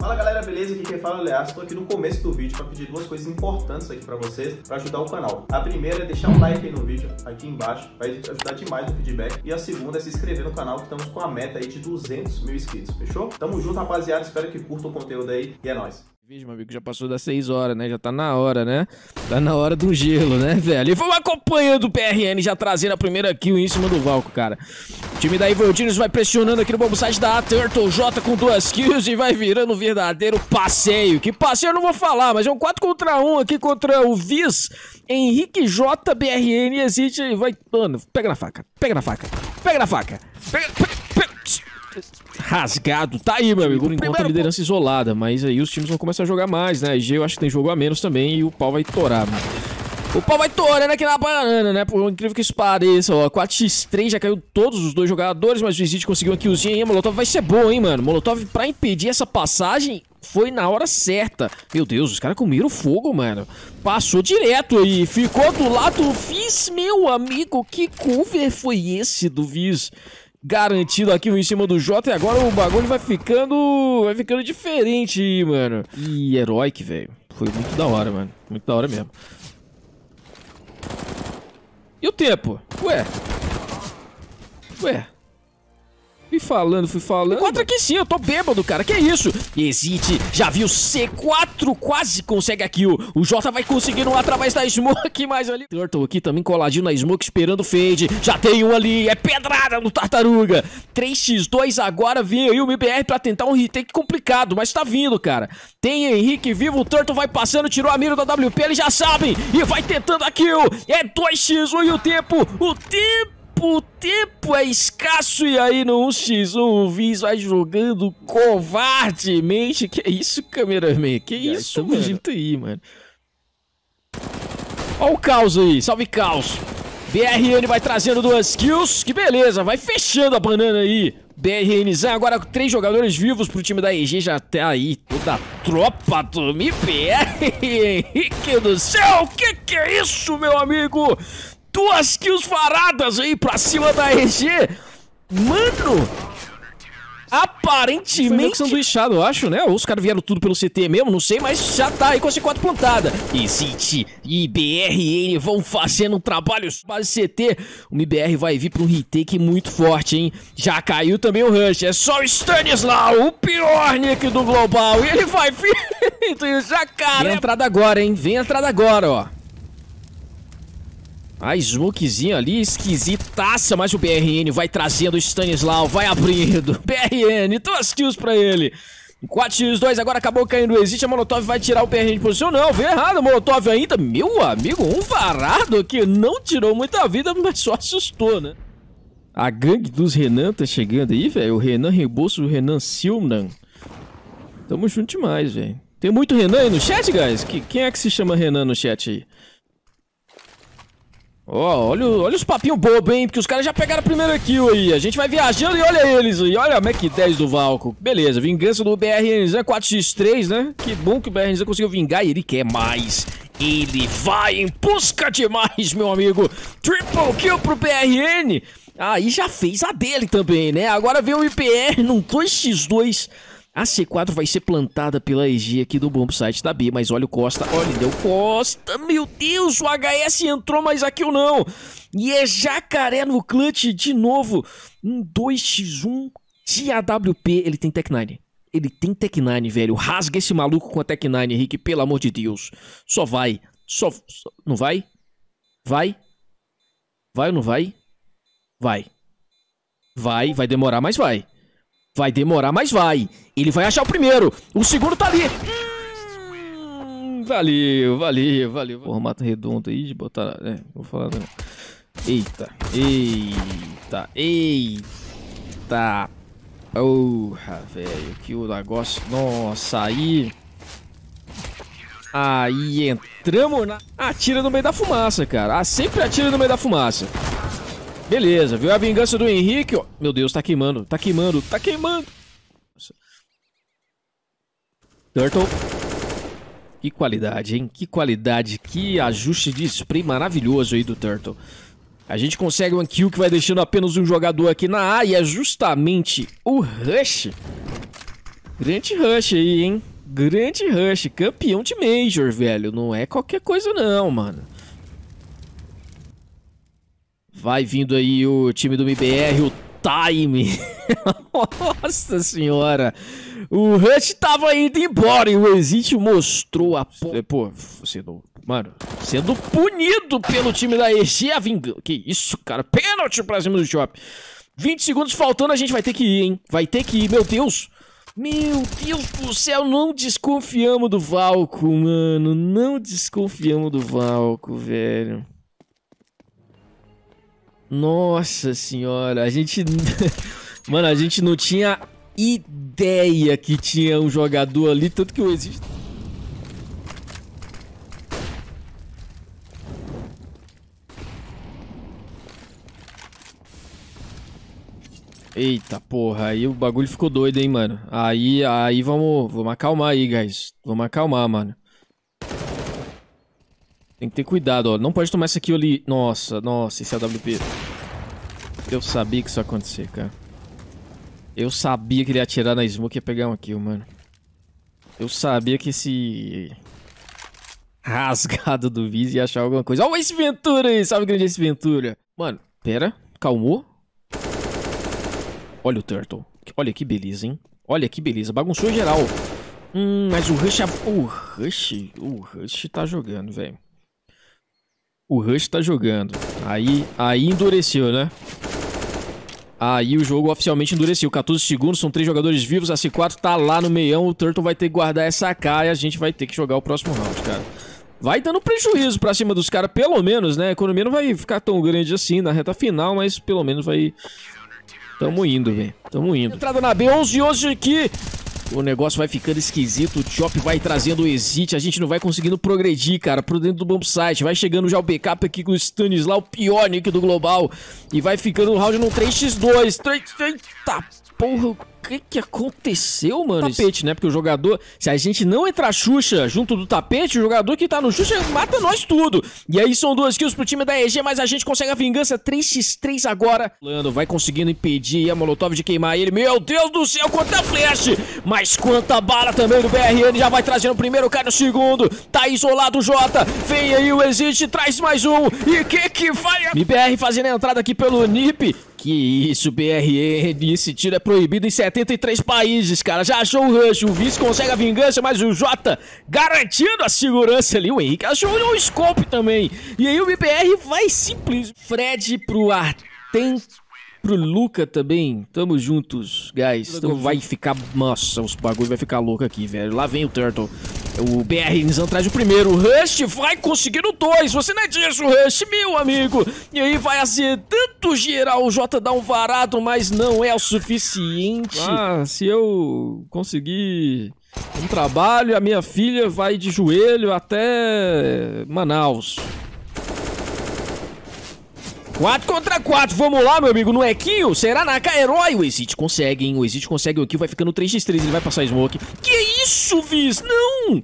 Fala galera, beleza? Aqui quem fala é o Leas. Estou aqui no começo do vídeo para pedir duas coisas importantes aqui para vocês para ajudar o canal. A primeira é deixar um like aí no vídeo, aqui embaixo, vai ajudar demais no feedback. E a segunda é se inscrever no canal, que estamos com a meta aí de 200 mil inscritos, fechou? Tamo junto, rapaziada. Espero que curtam o conteúdo aí e é nóis. Veja, meu amigo, já passou das 6 horas, né? Já tá na hora, né? Tá na hora do gelo, né, velho? E vamos acompanhando o PRN, já trazendo a primeira kill em cima do Valco, cara. O time da Evil Genius vai pressionando aqui no bombo site da Turtle J com duas kills e vai virando um verdadeiro passeio. Que passeio eu não vou falar, mas é um 4 contra 1 aqui contra o Viz, Henrique J, BRN e Exit vai... Mano, pega na faca, pega na faca, pega na faca. Pega, pega, pega. Rasgado, tá aí, meu amigo. Por enquanto a liderança isolada, mas aí os times vão começar a jogar mais, né? A IG eu acho que tem jogo a menos também e o pau vai torar, mano. O pau vai torando aqui na banana, né? Por incrível que isso pareça, ó. 4x3 já caiu todos os dois jogadores, mas o Exit conseguiu uma killzinha aí. Molotov vai ser bom, hein, mano? Molotov, pra impedir essa passagem, foi na hora certa. Meu Deus, os caras comeram fogo, mano. Passou direto aí. Ficou do lado do Viz, meu amigo. Que cover foi esse do Viz? Garantido aqui em cima do Jota. E agora o bagulho vai ficando. Vai ficando diferente, mano. E heróico, velho. Foi muito da hora, mano. Muito da hora mesmo. E o tempo? Ué. Ué. Fui falando, fui falando. Enquanto aqui sim, eu tô bêbado, cara. Que isso? Exit, já viu C4, quase consegue a kill. O Jota vai conseguindo através da smoke, mais ali. Turtle aqui também coladinho na smoke, esperando o fade. Já tem um ali, é pedrada no Tartaruga. 3x2 agora, vem aí o MBR pra tentar um retake complicado, mas tá vindo, cara. Tem Henrique vivo, o Turtle vai passando, tirou a mira da WP, eles já sabem. E vai tentando a kill. É 2x1 e o tempo, o tempo o tempo é escasso e aí no 1x1 o Viz vai jogando covardemente. Que isso, cameraman? Que isso, mano? Jeito aí, mano. Ó o caos aí, salve caos. BRN vai trazendo duas kills, que beleza, vai fechando a banana aí. BRNzão, agora com três jogadores vivos pro time da EG, já tá aí toda a tropa do MPR. Henrique do céu, que que é isso, meu amigo? Duas kills varadas aí pra cima da EG. Mano, aparentemente... Foi sanduichado, eu acho, né? Ou os caras vieram tudo pelo CT mesmo, não sei, mas já tá aí com a C4 plantada. E City e BRN vão fazendo um trabalho base CT. O MBR vai vir pra um retake muito forte, hein? Já caiu também o Rush, é só o Stanislau, o pior nick do Global. E ele vai vir... já, cara... Vem entrada agora, hein? Vem entrada agora, ó. A smokezinha ali, esquisitaça, mas o BRN vai trazendo o Stanislau, vai abrindo. BRN, duas kills pra ele. 4x2, agora acabou caindo o Existe, a Molotov vai tirar o BRN de posição. Não, veio errado, a Molotov ainda. Meu amigo, um varado que não tirou muita vida, mas só assustou, né? A gangue dos Renan tá chegando aí, velho. O Renan Rebouço, o Renan Silman. Tamo junto demais, velho. Tem muito Renan aí no chat, guys? Que, quem é que se chama Renan no chat aí? Ó, oh, olha, olha os papinhos bobos, hein? Porque os caras já pegaram a primeira kill aí. A gente vai viajando e olha eles aí. Olha a Mac 10 do Valco. Beleza, vingança do BRNZ 4x3, né? Que bom que o BRNZ conseguiu vingar e ele quer mais. Ele vai em busca de mais, meu amigo. Triple kill pro BRN. Aí ah, já fez a dele também, né? Agora vem o IPR num 2x2. A C4 vai ser plantada pela EG aqui do bomb site da B, mas olha o Costa, olha, deu Costa, meu Deus, o HS entrou, mas aqui ou não. E é Jacaré no clutch de novo, um 2x1 de AWP, ele tem Tech 9. Ele tem Tech 9, velho, rasga esse maluco com a Tech 9, Henrique, pelo amor de Deus. Só vai, só, só não vai? Vai? Vai ou não vai? Vai. Vai, vai demorar, mas vai. Vai demorar, mas vai. Ele vai achar o primeiro. O segundo tá ali. Hum, valeu, valeu, valeu. Formato redondo aí de botar... É, vou falar... Não. Eita, eita, eita. Porra, velho, que o negócio... Nossa, aí... Aí entramos na... Atira no meio da fumaça, cara. Ah, sempre atira no meio da fumaça. Beleza, viu a vingança do Henrique? Ó. Meu Deus, tá queimando, tá queimando, tá queimando. Turtle. Que qualidade, hein? Que qualidade, que ajuste de spray maravilhoso aí do Turtle. A gente consegue uma kill que vai deixando apenas um jogador aqui na A e é justamente o Rush. Grande rush aí, hein? Grande rush. Campeão de Major, velho. Não é qualquer coisa não, mano. Vai vindo aí o time do MBR, o Time. Nossa senhora. O Rush tava indo embora e o Exit mostrou a... Pô, sendo... Mano, sendo punido pelo time da EG a vingança. Que isso, cara. Pênalti pra cima do Shop. 20 segundos faltando, a gente vai ter que ir, hein? Vai ter que ir, meu Deus. Meu Deus do céu, não desconfiamos do Valco, mano. Não desconfiamos do Valco, velho. Nossa senhora, a gente... Mano, a gente não tinha ideia que tinha um jogador ali, tanto que eu existo. Eita porra, aí o bagulho ficou doido, hein, mano. Aí, aí vamos, vamos acalmar aí, guys. Vamos acalmar, mano. Tem que ter cuidado, ó. Não pode tomar esse aqui ali. Nossa, nossa, esse é WP. Eu sabia que isso ia acontecer, cara. Eu sabia que ele ia atirar na smoke e ia pegar um kill, mano. Eu sabia que esse... Rasgado do Viz ia achar alguma coisa. Olha o Ace Ventura aí, salve grande Ace Ventura. Mano, pera, calmou. Olha o Turtle. Olha que beleza, hein? Olha que beleza, bagunçou geral. Hum, mas o Rush... O Rush... O Rush tá jogando, velho. O Rush tá jogando. Aí, aí endureceu, né? Aí o jogo oficialmente endureceu. 14 segundos, são três jogadores vivos. A C4 tá lá no meião. O Turtle vai ter que guardar essa K e a gente vai ter que jogar o próximo round, cara. Vai dando prejuízo pra cima dos caras, pelo menos, né? A economia não vai ficar tão grande assim na reta final, mas pelo menos vai... Tamo indo, velho. Tamo indo. Entrada na B11 hoje aqui. O negócio vai ficando esquisito, o Chop vai trazendo o exit, a gente não vai conseguindo progredir, cara, pro dentro do bomb site. Vai chegando já o backup aqui com o Stanislau, o pior nick do global. E vai ficando no round no 3x2. 3... Eita porra, que que aconteceu, mano? Tapete, né? Porque o jogador, se a gente não entrar Xuxa junto do tapete, o jogador que tá no Xuxa mata nós tudo. E aí são duas kills pro time da EG, mas a gente consegue a vingança 3x3 agora. Lando vai conseguindo impedir a Molotov de queimar ele. Meu Deus do céu, quanta flash! Mas quanta bala também do BRN, já vai trazendo o primeiro, cai no segundo. Tá isolado o Jota, vem aí o Exit, traz mais um. E que que vai... MBR fazendo a entrada aqui pelo NIP. Que isso, BRN, esse tiro é proibido em 73 países, cara. Já achou o Rush, o Vice consegue a vingança, mas o Jota garantindo a segurança ali. O Henrique achou o scope também. E aí o BBR vai simples. Fred pro Artem pro Luca também. Tamo juntos, guys. Então vai ficar... Nossa, os bagulho vai ficar louco aqui, velho. Lá vem o Turtle. O BR Nizam traz o primeiro. O Rush vai conseguindo dois. Você não é disso, Rush, meu amigo. E aí vai acertando geral. O J dá um varado, mas não é o suficiente. Ah, se eu conseguir um trabalho, a minha filha vai de joelho até Manaus. 4 contra 4, vamos lá, meu amigo, no Equinho, será Naka herói, o Exit consegue, hein, o Exit consegue o kill, vai ficando 3x3, ele vai passar Smoke. Que isso, Viz, não!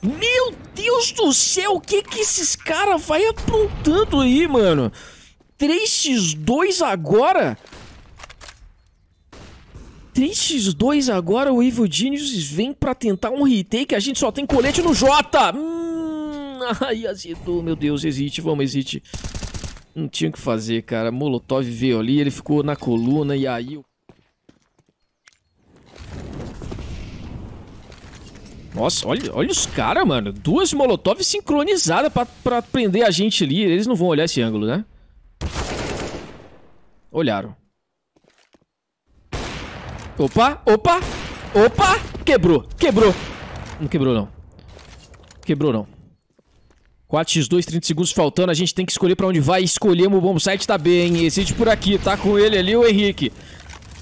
Meu Deus do céu, o que que esses caras vai aprontando aí, mano? 3x2 agora? 3x2 agora, o Evil Genius vem pra tentar um retake, a gente só tem colete no J. Hum, ai, azedou, meu Deus, Exit, vamos, Exit. Não tinha o que fazer, cara. Molotov veio ali, ele ficou na coluna e aí... Nossa, olha, olha os caras, mano. Duas Molotov sincronizadas pra, pra prender a gente ali. Eles não vão olhar esse ângulo, né? Olharam. Opa, opa, opa. Quebrou, quebrou. Não quebrou, não. Quebrou, não. 4x2, 30 segundos faltando. A gente tem que escolher pra onde vai. Escolhemos o bombsite tá bem. Existe por aqui. Tá com ele ali o Henrique.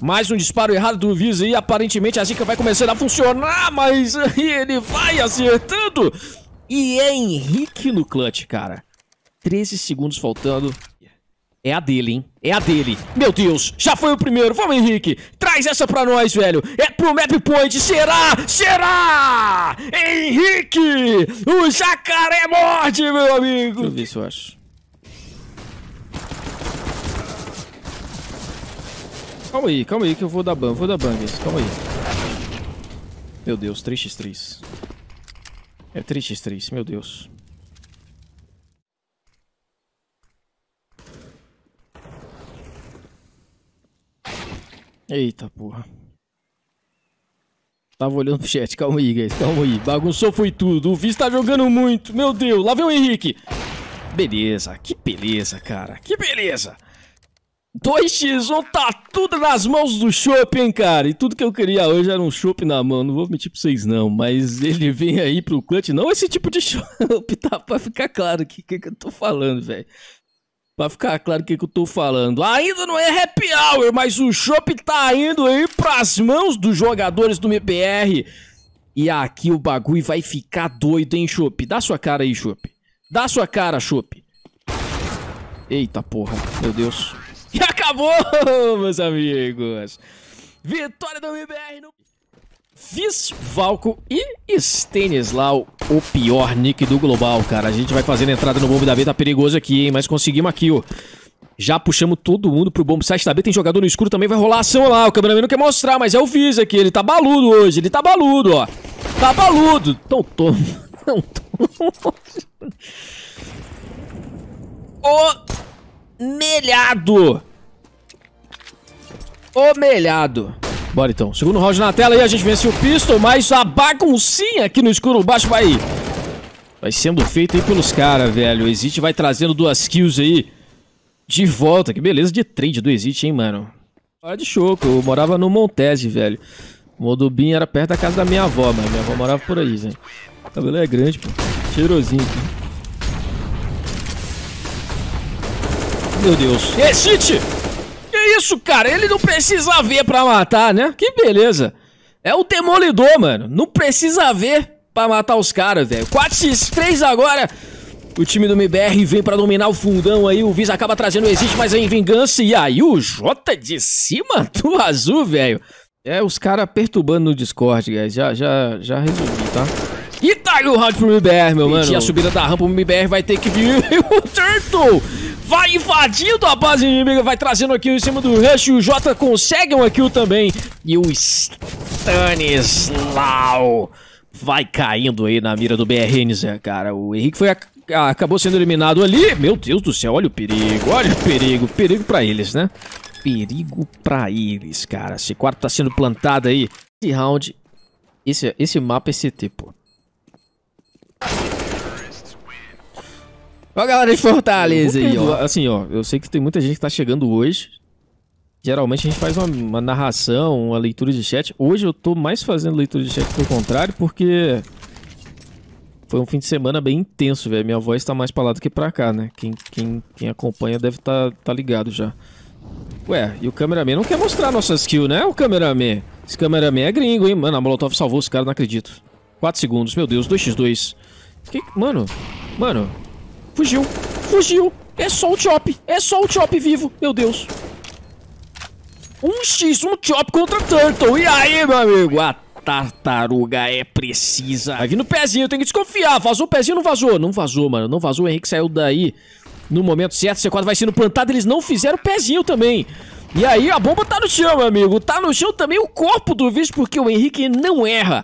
Mais um disparo errado do Visa e aparentemente a zica vai começando a funcionar, mas ele vai acertando. E é Henrique no clutch, cara. 13 segundos faltando. É a dele, hein? É a dele. Meu Deus, já foi o primeiro. Vamos, Henrique. Traz essa pra nós, velho. É pro map point. Será? Será? Henrique! O jacaré morde, meu amigo. Deixa eu ver se eu acho. Calma aí, calma aí que eu vou dar ban. Vou dar ban, Calma aí. Meu Deus, 3x3. É 3x3, meu Deus. Eita porra. Tava olhando pro chat, calma aí, guys, calma aí. Bagunçou foi tudo. O Viz tá jogando muito. Meu Deus, lá vem o Henrique. Beleza, que beleza, cara. Que beleza. 2x1 tá tudo nas mãos do Chopp, hein, cara. E tudo que eu queria hoje era um Chopp na mão. Não vou mentir pra vocês, não. Mas ele vem aí pro clutch. Não esse tipo de Chopp, tá? Pra ficar claro o que, que eu tô falando, velho. Pra ficar claro o que, que eu tô falando. Ainda não é happy hour, mas o Chopp tá indo aí pras mãos dos jogadores do MBR. E aqui o bagulho vai ficar doido, hein, Chopp? Dá sua cara aí, Chopp. Dá sua cara, Chopp. Eita porra, meu Deus. E acabou, meus amigos. Vitória do MBR no... Viz, Valco e Stanislau, o pior nick do global, cara. A gente vai fazendo entrada no bombe da B, tá perigoso aqui, hein? Mas conseguimos aqui, ó. Já puxamos todo mundo pro bombe site da B. Tem jogador no escuro também, vai rolar ação lá. O cameraman não quer mostrar, mas é o Viz aqui. Ele tá baludo hoje, ele tá baludo, ó. Tá baludo. Então tô... Não tô... O melhado. O melhado. Bora então. Segundo round na tela aí, a gente vence o pistol, mas a baguncinha aqui no escuro baixo vai... Vai sendo feito aí pelos caras, velho. O Exit vai trazendo duas kills aí de volta. Que beleza de trade do Exit, hein, mano. Hora de choco. Eu morava no Montese, velho. O Modubim era perto da casa da minha avó, mano. Minha avó morava por aí, velho. O cabelo é grande, pô. Cheirosinho aqui. Meu Deus. Exit! Isso, cara? Ele não precisa ver pra matar, né? Que beleza. É o Demolidor, mano. Não precisa ver pra matar os caras, velho. 4x3 agora. O time do MBR vem pra dominar o fundão aí. O Viz acaba trazendo o Existe, mas em vingança. E aí o J de cima do azul, velho. É, os caras perturbando no Discord, guys. Já, já, já resolvi, tá? E tá aí o round pro MBR, meu mano. E a subida da rampa, o MBR vai ter que vir. o Turtle vai invadindo a base inimiga, vai trazendo aqui em cima do Rush. O Jota consegue uma kill também. E o Stanislau vai caindo aí na mira do BRN, cara. O Henrique foi acabou sendo eliminado ali. Meu Deus do céu, olha o perigo, olha o perigo. Perigo pra eles, né? Perigo pra eles, cara. Esse quarto tá sendo plantado aí. Esse round... Esse, esse mapa é CT, pô. Ó, galera de Fortaleza aí, ó. Assim, ó, eu sei que tem muita gente que tá chegando hoje. Geralmente a gente faz uma, uma, narração, uma leitura de chat. Hoje eu tô mais fazendo leitura de chat que o contrário, porque foi um fim de semana bem intenso, velho. Minha voz tá mais pra lá do que pra cá, né? Quem, quem, quem acompanha deve tá, tá ligado já. Ué, e o cameraman não quer mostrar nossas kills, né, o cameraman? Esse cameraman é gringo, hein? Mano, a Molotov salvou esse cara, não acredito. 4 segundos, meu Deus, 2x2. Que... Mano, mano, Fugiu. Fugiu. É só o Chop. É só o Chop vivo. Meu Deus. Um X, um Chop contra Turtle. E aí, meu amigo? A tartaruga é precisa. Vai vir no pezinho, tem que desconfiar. Vazou o pezinho não vazou? Não vazou, mano. Não vazou. O Henrique saiu daí no momento certo. C4 vai sendo plantado. Eles não fizeram o pezinho também. E aí, a bomba tá no chão, meu amigo. Tá no chão também o corpo do vice, porque o Henrique não erra.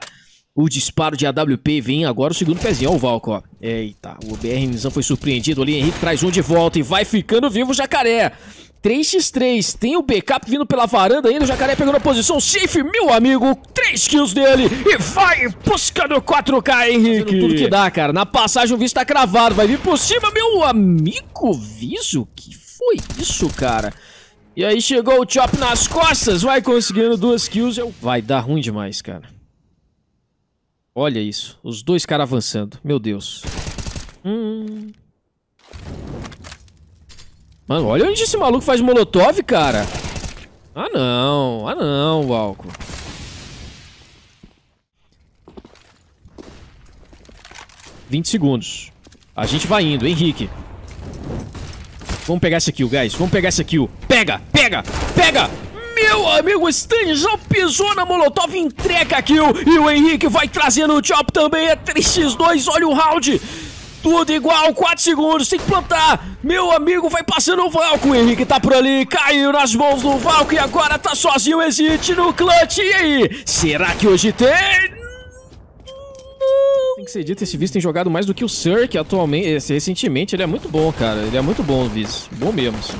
O disparo de AWP vem agora o segundo pezinho. Olha o Valco, ó. Eita, o BR Nizam foi surpreendido ali. Henrique traz um de volta e vai ficando vivo o Jacaré. 3x3, tem o backup vindo pela varanda ainda, o Jacaré pegando a posição safe, meu amigo, 3 kills dele e vai buscando 4k, Henrique. Tudo que dá, cara, na passagem o Viso tá cravado, vai vir por cima, meu amigo Viso, que foi isso, cara? E aí chegou o Chop nas costas, vai conseguindo duas kills, vai dar ruim demais, cara. Olha isso. Os dois caras avançando. Meu Deus. Hum. Mano, olha onde esse maluco faz molotov, cara. Ah, não. Ah, não, Valco. Vinte segundos. A gente vai indo, Henrique. Vamos pegar essa kill, guys. Vamos pegar essa kill. Pega, pega, pega! Meu amigo Stan já pisou na Molotov, entrega a kill. E o Henrique vai trazendo o chop também. É 3x2, olha o round. Tudo igual, 4 segundos, tem que plantar. Meu amigo vai passando o Valco. O Henrique tá por ali, caiu nas mãos do Valco e agora tá sozinho. Existe no clutch. E aí? Será que hoje tem? Tem que ser dito, esse Viz tem jogado mais do que o Sir, atualmente, recentemente, ele é muito bom, cara. Ele é muito bom, o Viz. Bom mesmo, assim.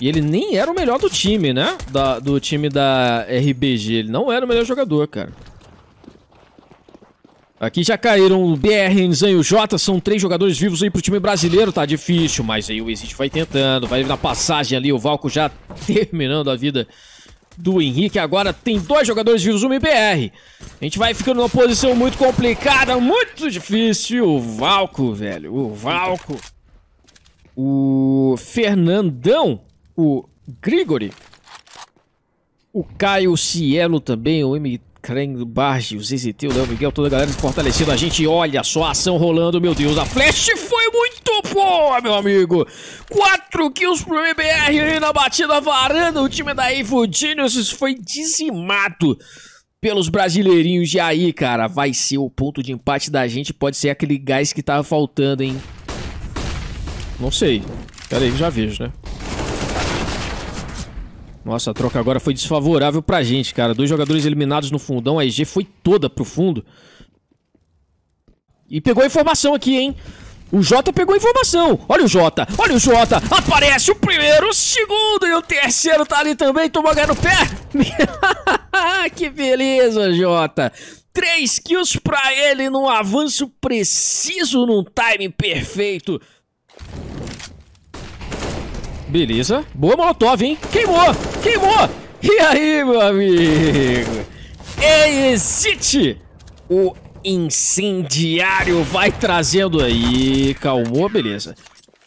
E ele nem era o melhor do time, né? Da, do time da RBG. Ele não era o melhor jogador, cara. Aqui já caíram o BR, Enzan e o Jota, são três jogadores vivos aí pro time brasileiro, tá difícil, mas aí o Exit vai tentando, vai na passagem ali, o Valco já terminando a vida do Henrique, agora tem dois jogadores vivos, um IBR. A gente vai ficando numa posição muito complicada, muito difícil, o Valco, velho, o Valco. O Fernandão, o Grigori, o Caio Cielo também, o M Crane, Barge, o ZZT, o Léo Miguel, toda a galera fortalecendo a gente. Olha só a ação rolando, meu Deus. A flash foi muito boa, meu amigo. 4 kills pro MBR aí na batida varanda. O time da Evo Genius foi dizimado pelos brasileirinhos. E aí, cara, vai ser o ponto de empate da gente. Pode ser aquele gás que tava faltando, hein? Não sei. Pera aí, já vejo, né? Nossa, a troca agora foi desfavorável pra gente, cara. Dois jogadores eliminados no fundão. A EG foi toda pro fundo. E pegou a informação aqui, hein? O Jota pegou a informação. Olha o Jota, olha o Jota. Aparece o primeiro, o segundo e o terceiro tá ali também. Tomou ganhar no pé. que beleza, Jota. Três kills pra ele num avanço preciso, num timing perfeito. Beleza. Boa Molotov, hein? Queimou! Queimou! E aí, meu amigo? Exit! O incendiário vai trazendo aí. Calmou, beleza.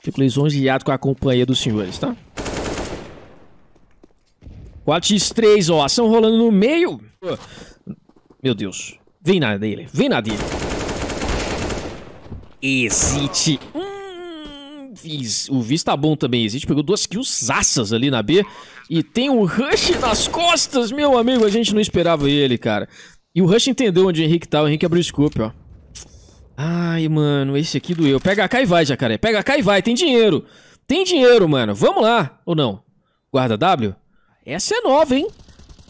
Fico lisonjeado com a companhia dos senhores, tá? 4x3, ó. Ação rolando no meio. Meu Deus. Vem na dele. Vem na dele. Hum. Viz. O Viz tá bom também. A gente pegou duas kills assas ali na B. E tem um Rush nas costas, meu amigo. A gente não esperava ele, cara. E o Rush entendeu onde o Henrique tá. O Henrique abriu o scope, ó. Ai, mano, esse aqui doeu. Pega a K e vai, jacaré. Pega a K e vai. Tem dinheiro. Tem dinheiro, mano. Vamos lá. Ou não? Guarda W? Essa é nova, hein?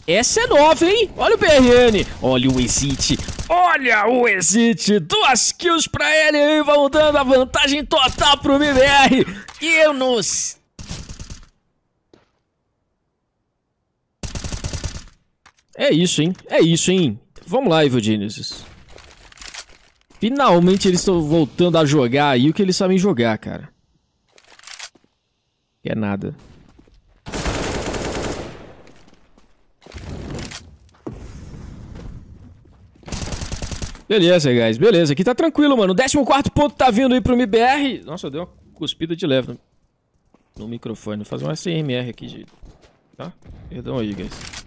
Essa é nova, hein? Olha o BRN. Olha o Exit. Olha o Exit. Duas kills pra ele, hein? Vão dando a vantagem total pro MBR. E eu nos... É isso, hein? É isso, hein? Vamos lá, Evil Genesis. Finalmente eles estão voltando a jogar aí o que eles sabem jogar, cara. Que é nada. Beleza, guys. Beleza. Aqui tá tranquilo, mano. O 14 ponto tá vindo aí pro MBR. Nossa, deu uma cuspida de leve no, microfone. Vou fazer uma CMR aqui, de... Tá? Perdão aí, guys.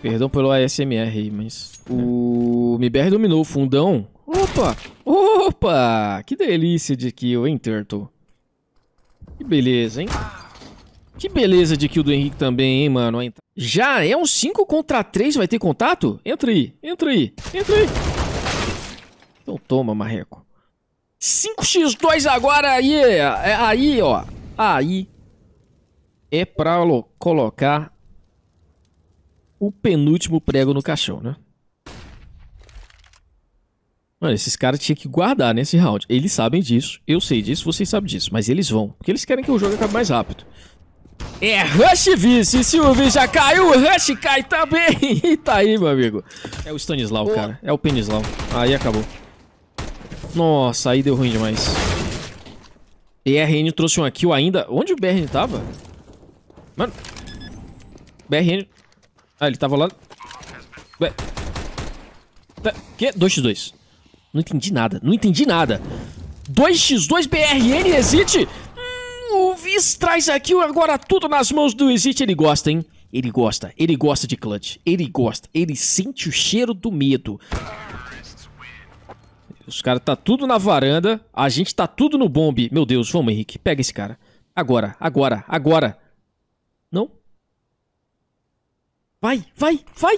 Perdão pelo ASMR aí, mas... O MBR dominou o fundão. Opa! Opa! Que delícia de kill, hein, Turtle? Que beleza, hein? Que beleza de kill do Henrique também, hein, mano? Já é um 5 contra 3, vai ter contato? Entra aí, entra aí, entra aí. Então toma, marreco. 5x2 agora aí, é, aí, ó. Aí é pra colocar o penúltimo prego no caixão, né? Mano, esses caras tinham que guardar nesse round. Eles sabem disso, eu sei disso, vocês sabem disso. Mas eles vão, porque eles querem que o jogo acabe mais rápido. É Rush Vice. Se o Vice já caiu, o Rush cai também. E tá aí, meu amigo. É o Stanislau, cara. É o Penislau. Aí acabou. Nossa, aí deu ruim demais. BRN trouxe um kill ainda. Onde o BRN tava? Mano. BRN. Ah, ele tava lá. Ué. Que? 2x2. Não entendi nada. Não entendi nada. 2x2 BRN existe. O Viz traz aqui agora tudo nas mãos do Exit. Ele gosta, hein? Ele gosta. Ele gosta de clutch. Ele gosta. Ele sente o cheiro do medo. Os caras tá tudo na varanda. A gente tá tudo no bombe. Meu Deus, vamos, Henrique. Pega esse cara. Agora, agora, agora. Não? Vai, vai, vai.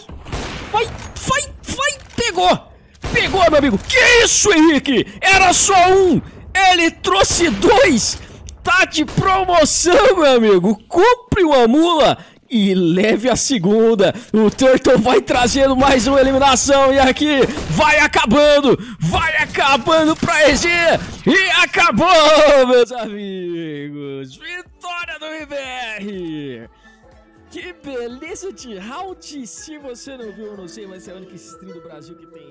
Vai, vai, vai. Pegou. Pegou, meu amigo. Que isso, Henrique? Era só um. Ele trouxe dois. Tá de promoção, meu amigo. Compre uma mula e leve a segunda. O Turtle vai trazendo mais uma eliminação e aqui vai acabando, vai acabando pra EG e acabou, meus amigos. Vitória do IBR. Que beleza de round! Se você não viu, eu não sei, mas é a única stream do Brasil que tem